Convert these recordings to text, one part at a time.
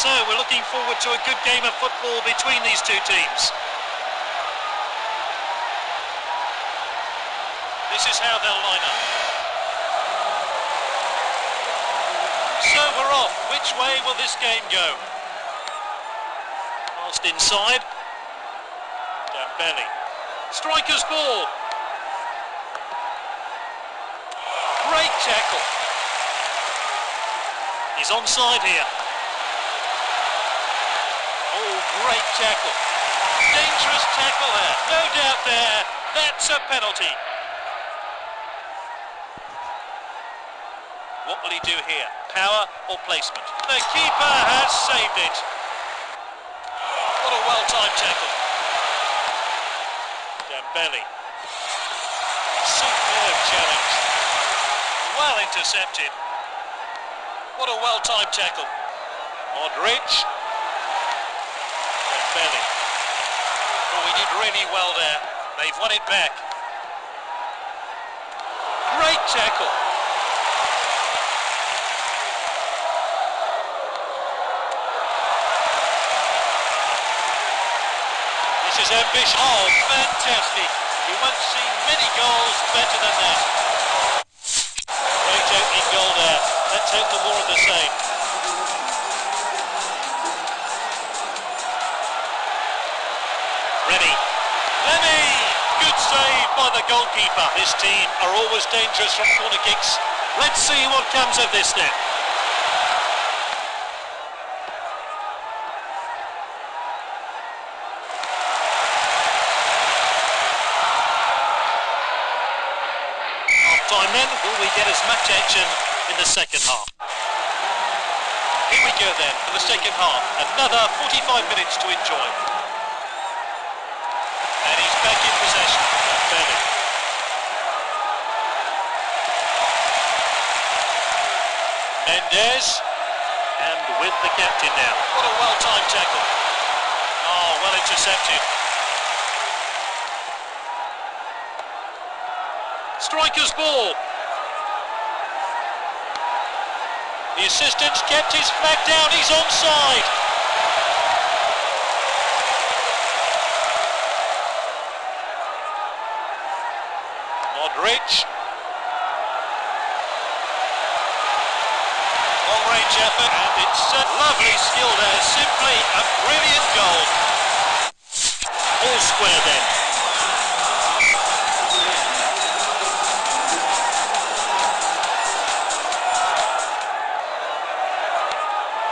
So we're looking forward to a good game of football between these two teams. This is how they'll line up. So we're off. Which way will this game go? Passed inside. Dembele. Striker's ball. Great tackle. He's onside here. Great tackle. Dangerous tackle there. No doubt there. That's a penalty. What will he do here? Power or placement? The keeper has saved it. What a well-timed tackle. Dembele. Superb challenge. Well intercepted. What a well-timed tackle. Modric. Dembele. Oh, he did really well there. They've won it back. Great tackle. This is ambition. Oh, fantastic. You won't see many goals better than that. Great opening goal there. Let's hope for more of the same. Remy. Remy! Good save by the goalkeeper. This team are always dangerous from corner kicks. Let's see what comes of this then. Half-time then, will we get as much action in the second half? Here we go then for the second half. Another 45 minutes to enjoy. And he's back in possession. Dembele. Mendes. And with the captain now. What a well-timed tackle. Oh, well intercepted. Striker's ball. The assistant's kept his flag down. He's onside. Modric. Long range effort, and it's a lovely skill there. Simply a brilliant goal. All square then.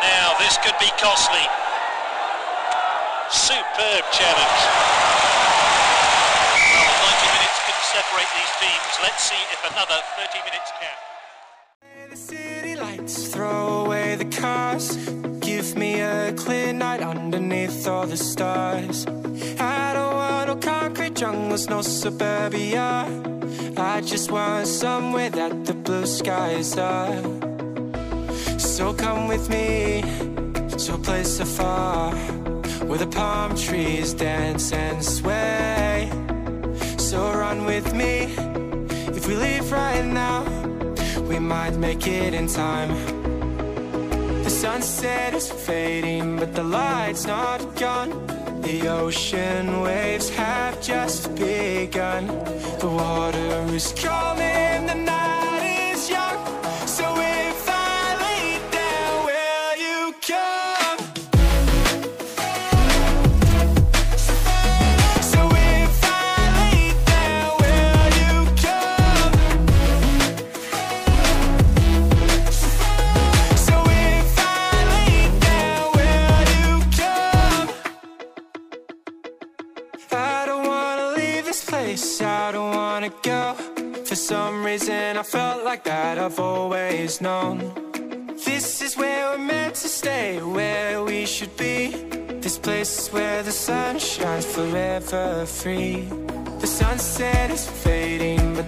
Now this could be costly. Superb challenge. Well, 90 minutes can separate these teams. Let's see if another 30 minutes can. Lights, throw away the cars. Give me a clear night underneath all the stars. I don't want no concrete jungles, no suburbia. I just want somewhere that the blue skies are. So come with me to a place afar where the palm trees dance and sway. So run with me if we leave right now we might make it in time. The sunset is fading, but the light's not gone. The ocean waves have just begun. The water is calming, I don't wanna leave this place, I don't wanna go. For some reason, I felt like that I've always known. This is where we're meant to stay, where we should be. This place is where the sun shines forever free. The sunset is fading, but